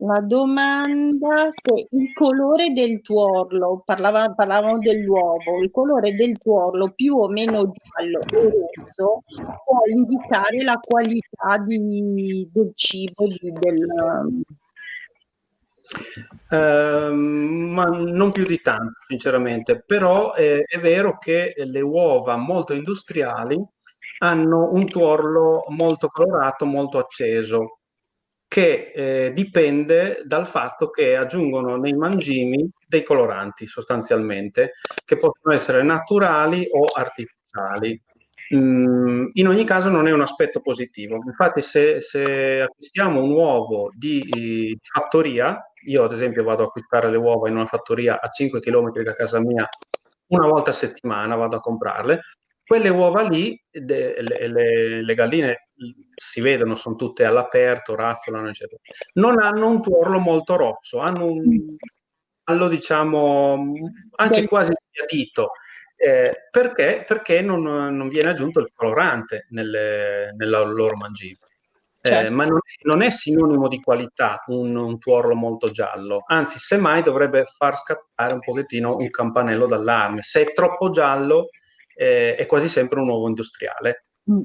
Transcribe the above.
La domanda se il colore del tuorlo, parlava parlavamo dell'uovo, il colore del tuorlo più o meno giallo o rosso può indicare la qualità di del cibo di del Ehm, ma non più di tanto sinceramente, però è è vero che le uova molto industriali hanno un tuorlo molto colorato, molto acceso, che, ehm, dipende dal fatto che aggiungono nei mangimi dei coloranti sostanzialmente, che possono essere naturali o artificiali. Mhmm, in ogni caso non è un aspetto positivo. Infatti se se acquistiamo un uovo di i fattoria, io ad esempio vado a acquistare le uova in una fattoria a 5 chilometri da casa mia, 1 volta a settimana vado a comprarle, quelle uova lì de le le le galline, si vedono, son tutte all'aperto, razzolano, eccetera. Non hanno un tuorlo molto rosso, hanno un giallo diciamo, anche Del quasi sbiadito. Ehm, perché? Perché non non viene aggiunto il colorante nelle nella loro mangimi. Ehm, Certo. ma non è non è sinonimo di qualità un un tuorlo molto giallo, anzi semmai dovrebbe far scattare un pochettino un campanello d'allarme. Se è troppo giallo, ehm, è quasi sempre un uovo industriale. Mh.